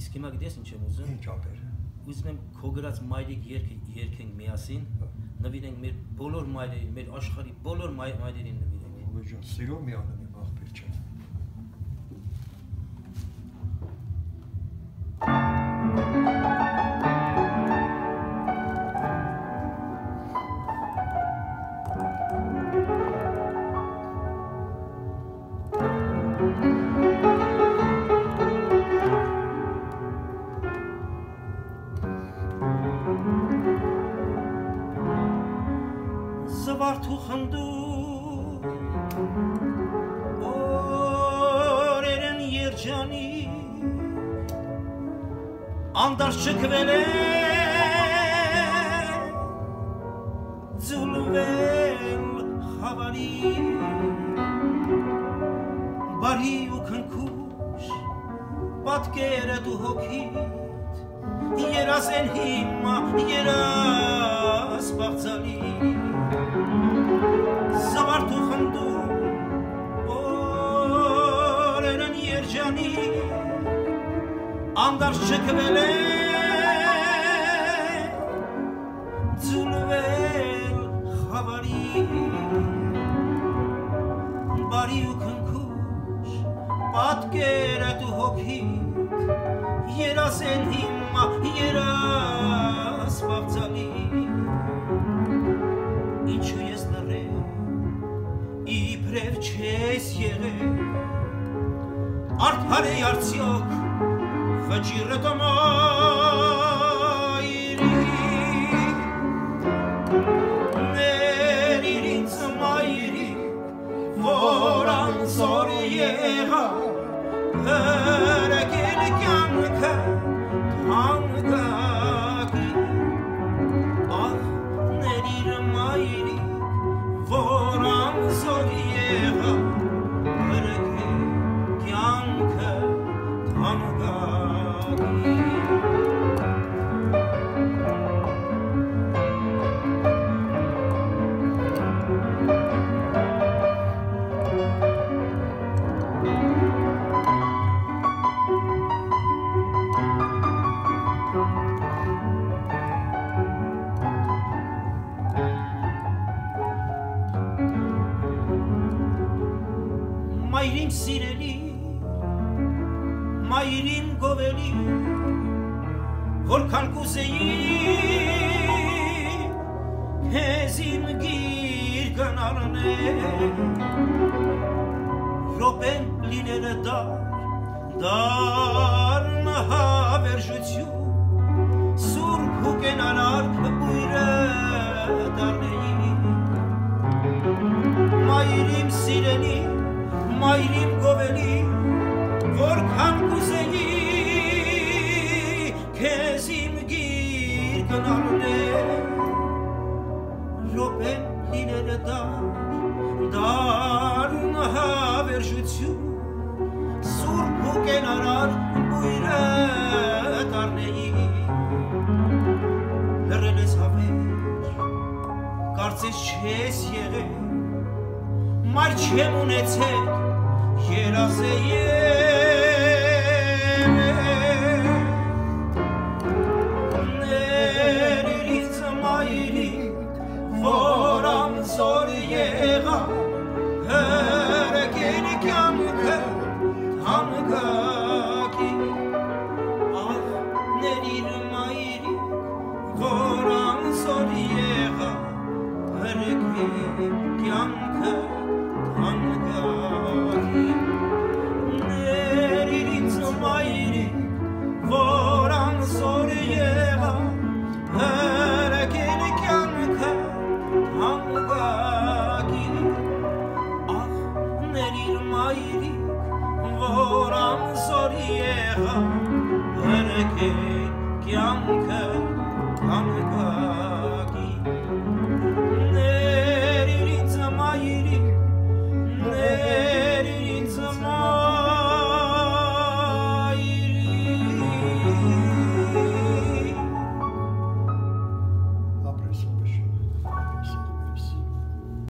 Իսկ հիմա գիտես ինչ եմ ուզում։ Ինչ ապեր։ Ուզում եմ քո գրած մայրիկ երգը երգենք միասին, նվիրենք մեր բոլոր մայրերին, մեր աշխարհի բոլոր մայ- մայրերին նվիրենք։ ջան, սիրո մի անեմ իմ աղբեր չէ։ Զվարթու խնդու օրերեն երջանի անդարս չքվել է ձուլվել խավարի բարի ու քնքուշ պատկերը դու հոգիտ երաս են հիմա երաս օրերն երջանի անդարս չքվել է ձուլվել խավարի բարի ու քնքուշ պատկերը դու հոգիտ երաս են հիմա երաս բաղձալի ինչու ես լռել իբրև չես եղել արդար է արդյոք խճիրը տամայրի ներիր ինձ մայրի որ անձոր եղա հրակել կյանքը հանգակի Ախ, ներիր մայրի, որ անձոր եղա, Մայրիմ սիրելի, մայրիմ գովելի, որքան կուզեի, քեզ իմ գիր կնարներ, ռոպեն լինելը դար, դարն ռոպեն լինելը դար, դարն հավերժություն, սուրբ ու կենարար բույրը դարնեի, լրել ես հավեր, կարծես չես եղել, մայր չեմ ունեցել, երաս է հանգակի, ախ ներիր մայրի, որ ամզոր